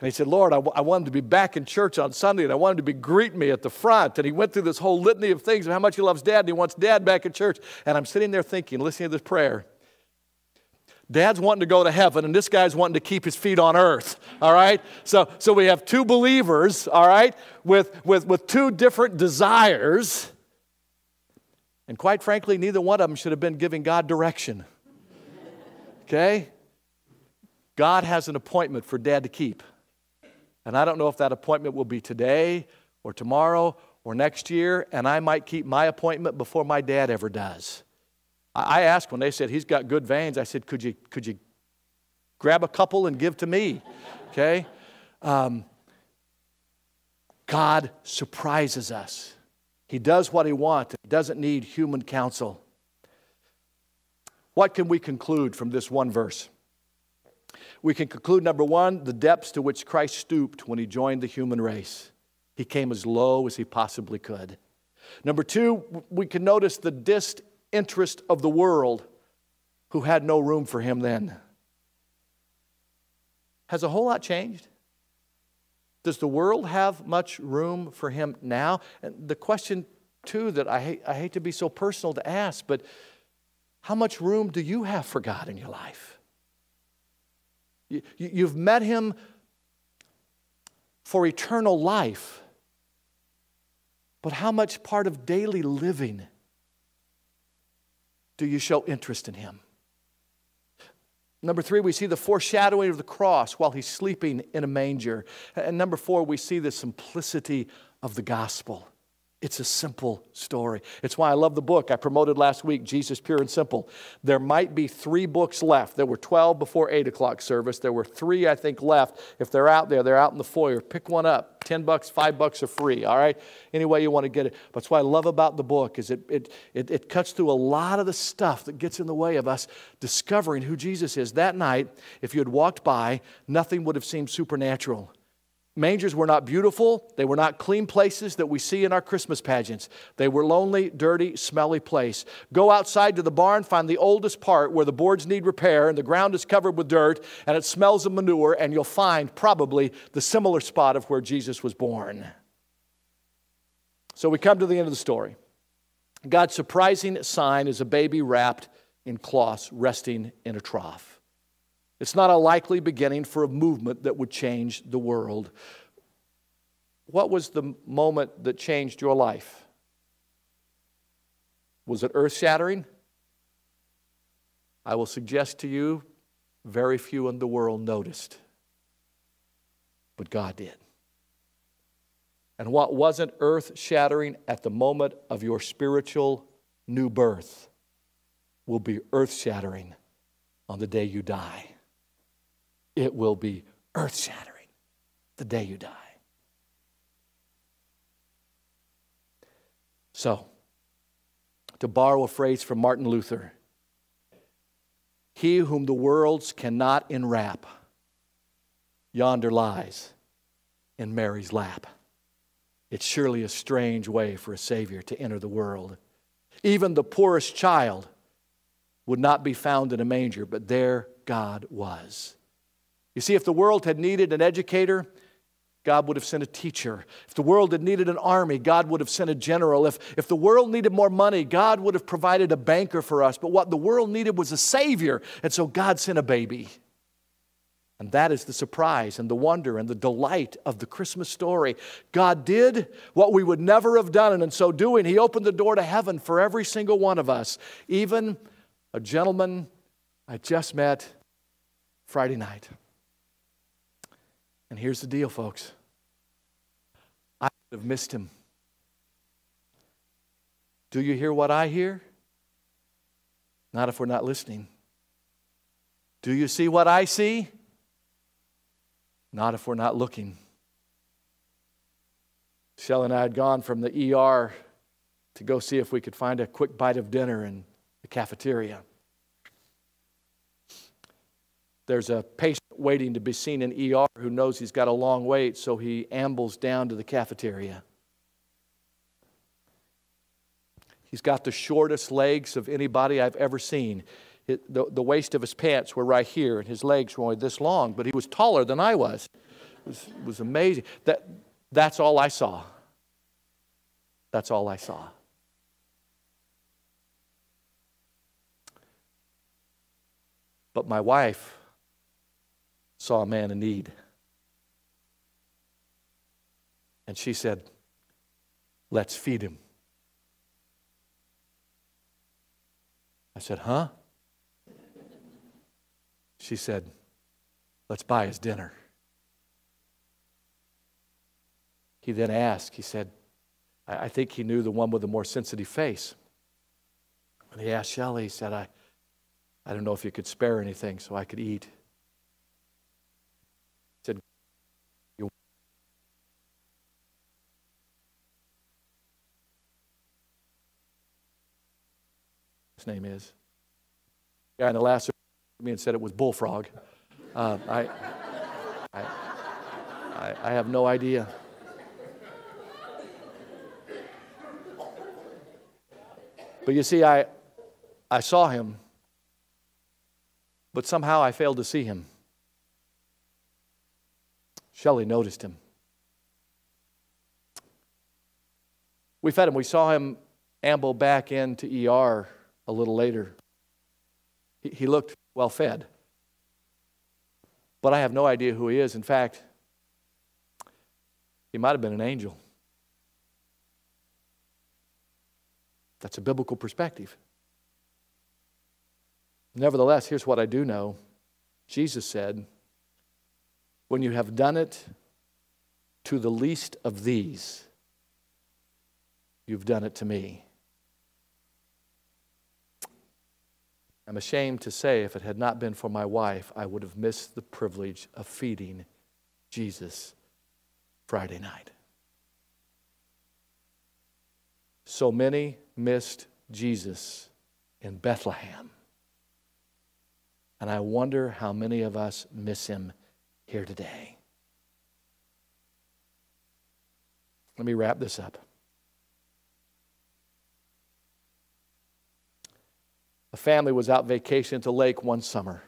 And he said, Lord, I, I want him to be back in church on Sunday, and I want him to be greet me at the front. And he went through this whole litany of things of how much he loves dad, and he wants dad back in church. And I'm sitting there thinking, listening to this prayer. Dad's wanting to go to heaven, and this guy's wanting to keep his feet on earth. All right? So, so we have two believers, all right, with, with, with two different desires. And quite frankly, neither one of them should have been giving God direction. Okay? God has an appointment for dad to keep. And I don't know if that appointment will be today or tomorrow or next year, and I might keep my appointment before my dad ever does. I asked when they said he's got good veins, I said, could you, could you grab a couple and give to me? Okay? Um, God surprises us. He does what he wants, he doesn't need human counsel. What can we conclude from this one verse? We can conclude number one, the depths to which Christ stooped when he joined the human race. He came as low as he possibly could. Number two, we can notice the disinterest of the world who had no room for him then. Has a whole lot changed? Does the world have much room for him now? And the question, too, that I hate, I hate to be so personal to ask, but how much room do you have for God in your life? You, you've met him for eternal life, but how much part of daily living do you show interest in him? Number three, we see the foreshadowing of the cross while he's sleeping in a manger. And number four, we see the simplicity of the gospel. It's a simple story. It's why I love the book I promoted last week, Jesus Pure and Simple. There might be three books left. There were 12 before 8 o'clock service. There were three, I think, left. If they're out there, they're out in the foyer. Pick one up. 10 bucks, 5 bucks are free, all right? Any way you want to get it. That's what I love about the book is it, it, it, it cuts through a lot of the stuff that gets in the way of us discovering who Jesus is. That night, if you had walked by, nothing would have seemed supernatural. Mangers were not beautiful. They were not clean places that we see in our Christmas pageants. They were lonely, dirty, smelly place. Go outside to the barn, find the oldest part where the boards need repair and the ground is covered with dirt and it smells of manure, and you'll find probably the similar spot of where Jesus was born. So we come to the end of the story. God's surprising sign is a baby wrapped in cloths resting in a trough. It's not a likely beginning for a movement that would change the world. What was the moment that changed your life? Was it earth shattering? I will suggest to you, very few in the world noticed, but God did. And what wasn't earth shattering at the moment of your spiritual new birth will be earth shattering on the day you die it will be earth shattering the day you die. So, to borrow a phrase from Martin Luther, he whom the worlds cannot enwrap, yonder lies in Mary's lap. It's surely a strange way for a Savior to enter the world. Even the poorest child would not be found in a manger, but there God was. You see, if the world had needed an educator, God would have sent a teacher. If the world had needed an army, God would have sent a general. If, if the world needed more money, God would have provided a banker for us. But what the world needed was a Savior. And so God sent a baby. And that is the surprise and the wonder and the delight of the Christmas story. God did what we would never have done. And in so doing, He opened the door to heaven for every single one of us, even a gentleman I just met Friday night. And here's the deal, folks I have missed him. Do you hear what I hear? Not if we're not listening. Do you see what I see? Not if we're not looking. Shell and I had gone from the ER to go see if we could find a quick bite of dinner in the cafeteria. There's a patient waiting to be seen in ER who knows he's got a long wait, so he ambles down to the cafeteria. He's got the shortest legs of anybody I've ever seen. It, the, the waist of his pants were right here, and his legs were only this long, but he was taller than I was. It was, it was amazing. That, that's all I saw. That's all I saw. But my wife saw a man in need. And she said, Let's feed him. I said, Huh? She said, Let's buy his dinner. He then asked, He said, I, think he knew the one with the more sensitive face. And he asked Shelley, he said, I, I don't know if you could spare anything so I could eat. Name is. Guy in the last me and said it was bullfrog. Uh, I, I, I, I have no idea. But you see, I, I saw him, but somehow I failed to see him. Shelley noticed him. We fed him. We saw him amble back into ER a little later. He, looked well fed. But I have no idea who he is. In fact, he might have been an angel. That's a biblical perspective. Nevertheless, here's what I do know Jesus said, When you have done it to the least of these, you've done it to me. I'm ashamed to say, if it had not been for my wife, I would have missed the privilege of feeding Jesus Friday night. So many missed Jesus in Bethlehem. And I wonder how many of us miss him here today. Let me wrap this up. A family was out vacationing at the lake one summer.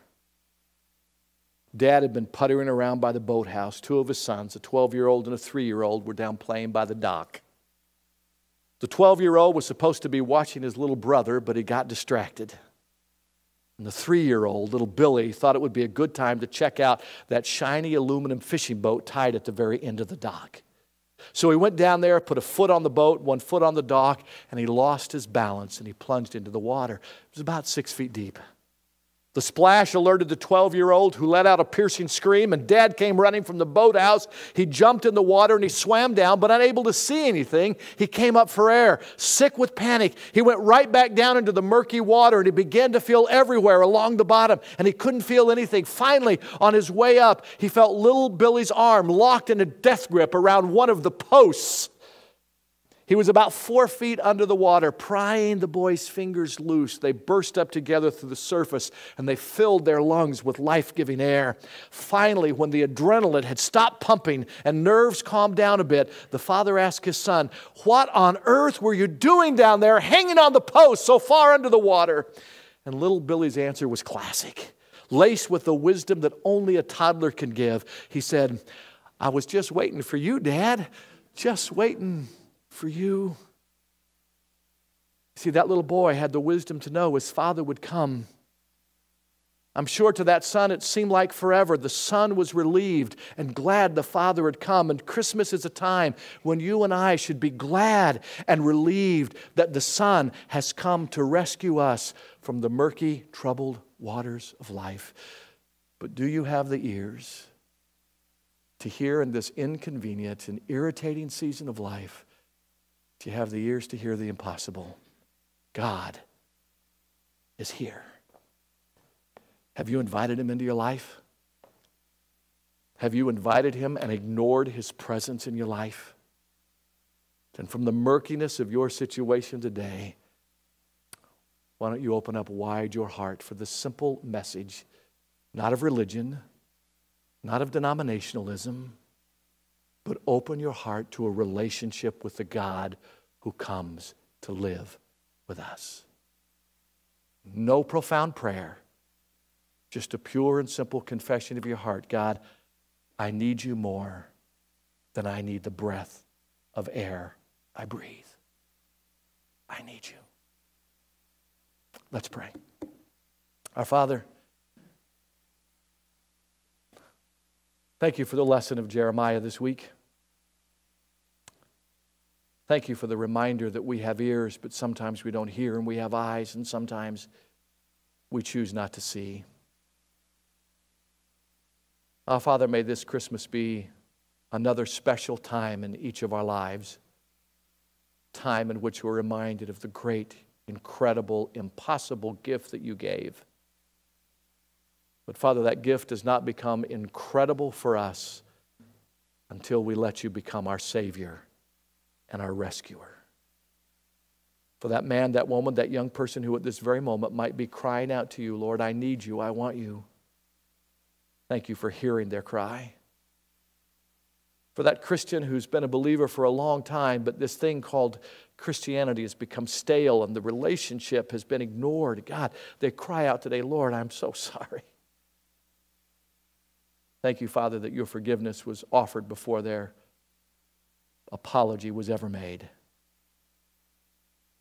Dad had been puttering around by the boathouse. Two of his sons, a 12 year old and a 3 year old, were down playing by the dock. The 12 year old was supposed to be watching his little brother, but he got distracted. And the three year old, little Billy, thought it would be a good time to check out that shiny aluminum fishing boat tied at the very end of the dock. So he went down there, put a foot on the boat, one foot on the dock, and he lost his balance and he plunged into the water. It was about six feet deep. The splash alerted the 12 year old who let out a piercing scream, and dad came running from the boathouse. He jumped in the water and he swam down, but unable to see anything, he came up for air. Sick with panic, he went right back down into the murky water and he began to feel everywhere along the bottom, and he couldn't feel anything. Finally, on his way up, he felt little Billy's arm locked in a death grip around one of the posts. He was about four feet under the water, prying the boy's fingers loose. They burst up together through the surface and they filled their lungs with life giving air. Finally, when the adrenaline had stopped pumping and nerves calmed down a bit, the father asked his son, What on earth were you doing down there, hanging on the post so far under the water? And little Billy's answer was classic, laced with the wisdom that only a toddler can give. He said, I was just waiting for you, Dad, just waiting for you. See, that little boy had the wisdom to know his father would come. I'm sure to that son it seemed like forever. The son was relieved and glad the father had come. And Christmas is a time when you and I should be glad and relieved that the son has come to rescue us from the murky, troubled waters of life. But do you have the ears to hear in this inconvenient and irritating season of life do you have the ears to hear the impossible? God is here. Have you invited him into your life? Have you invited him and ignored his presence in your life? Then, from the murkiness of your situation today, why don't you open up wide your heart for the simple message, not of religion, not of denominationalism, but open your heart to a relationship with the God who comes to live with us. No profound prayer, just a pure and simple confession of your heart God, I need you more than I need the breath of air I breathe. I need you. Let's pray. Our Father, thank you for the lesson of Jeremiah this week. Thank you for the reminder that we have ears, but sometimes we don't hear, and we have eyes, and sometimes we choose not to see. Our Father, may this Christmas be another special time in each of our lives, time in which we're reminded of the great, incredible, impossible gift that you gave. But Father, that gift does not become incredible for us until we let you become our Savior and our rescuer. For that man, that woman, that young person who at this very moment might be crying out to you, Lord, I need you, I want you. Thank you for hearing their cry. For that Christian who's been a believer for a long time, but this thing called Christianity has become stale and the relationship has been ignored. God, they cry out today, Lord, I'm so sorry. Thank you, Father, that your forgiveness was offered before their apology was ever made.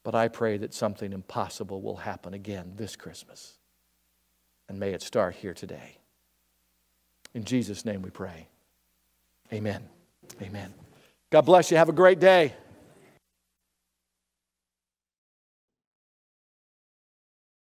But I pray that something impossible will happen again this Christmas. And may it start here today. In Jesus' name we pray. Amen. Amen. God bless you. Have a great day.